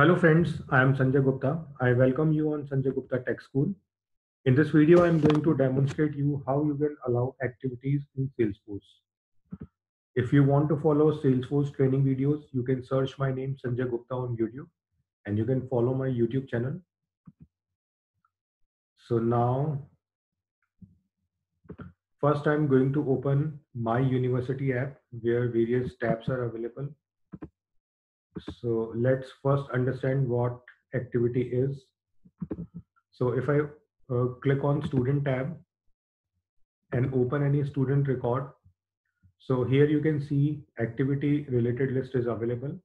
Hello friends, I am Sanjay Gupta. I welcome you on Sanjay Gupta Tech School. In this video, I am going to demonstrate you how you can allow activities in Salesforce. If you want to follow Salesforce training videos, you can search my name Sanjay Gupta on YouTube and you can follow my YouTube channel. So now, first I'm going to open my university app where various tabs are available so let's first understand what activity is. So if I uh, click on student tab and open any student record, so here you can see activity related list is available,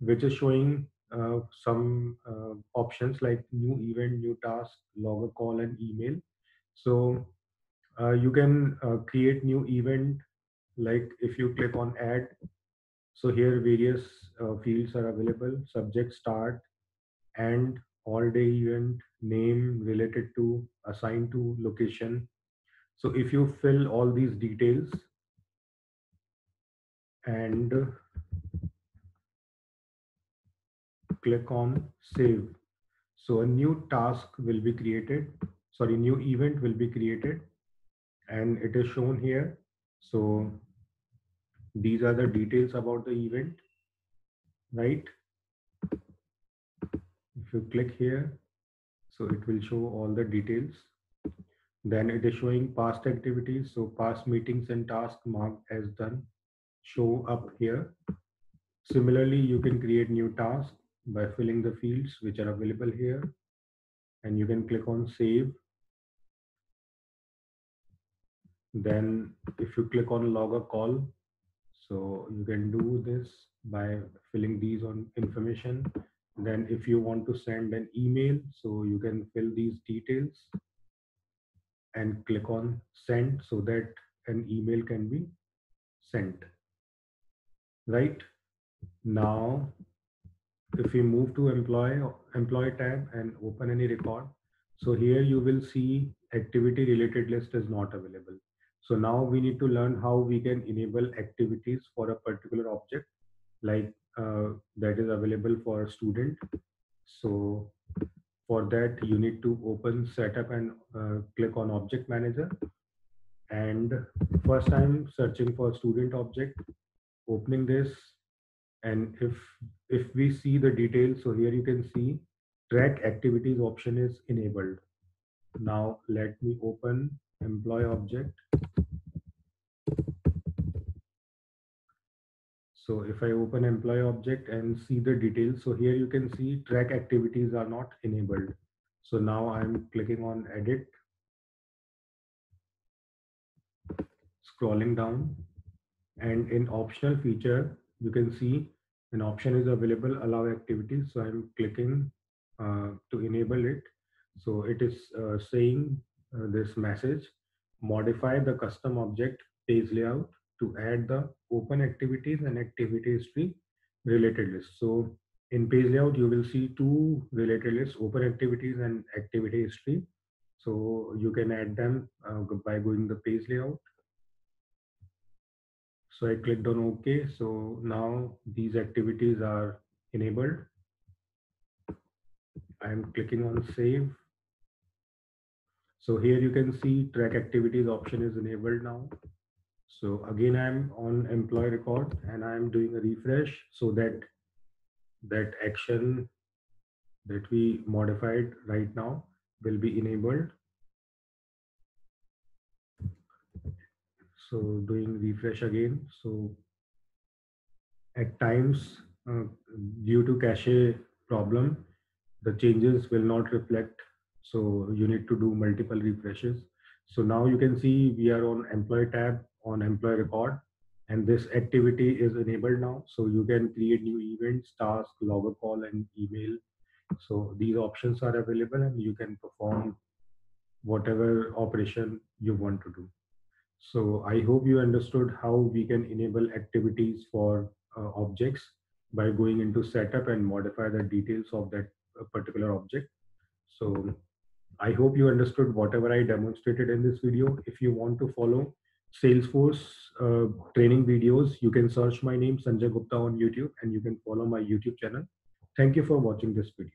which is showing uh, some uh, options like new event, new task, log a call and email. So uh, you can uh, create new event like if you click on add so here various uh, fields are available, subject start and all day event, name related to, assigned to, location. So if you fill all these details and click on save. So a new task will be created, sorry, new event will be created and it is shown here. So these are the details about the event, right? If you click here, so it will show all the details. Then it is showing past activities. So past meetings and tasks marked as done show up here. Similarly, you can create new tasks by filling the fields which are available here. And you can click on save. Then if you click on log a call, so you can do this by filling these on information. Then if you want to send an email, so you can fill these details and click on send so that an email can be sent. Right now, if we move to employee employee tab and open any record, so here you will see activity related list is not available. So now we need to learn how we can enable activities for a particular object like uh, that is available for a student. So for that, you need to open setup and uh, click on object manager. And first I'm searching for student object, opening this. And if, if we see the details, so here you can see track activities option is enabled. Now let me open employee object. So if I open employee object and see the details, so here you can see track activities are not enabled. So now I'm clicking on edit, scrolling down and in optional feature, you can see an option is available, allow activities. So I'm clicking uh, to enable it. So it is uh, saying uh, this message, modify the custom object page layout to add the open activities and activity history related list. So in page layout, you will see two related lists, open activities and activity history. So you can add them uh, by going the page layout. So I clicked on OK. So now these activities are enabled. I'm clicking on save. So here you can see track activities option is enabled now. So again, I'm on employee record and I'm doing a refresh so that that action that we modified right now will be enabled. So doing refresh again. So at times uh, due to cache problem, the changes will not reflect so you need to do multiple refreshes. So now you can see we are on employee tab on employee record and this activity is enabled now. So you can create new events, task, log a call and email. So these options are available and you can perform whatever operation you want to do. So I hope you understood how we can enable activities for uh, objects by going into setup and modify the details of that uh, particular object. So I hope you understood whatever I demonstrated in this video. If you want to follow Salesforce uh, training videos, you can search my name Sanjay Gupta on YouTube and you can follow my YouTube channel. Thank you for watching this video.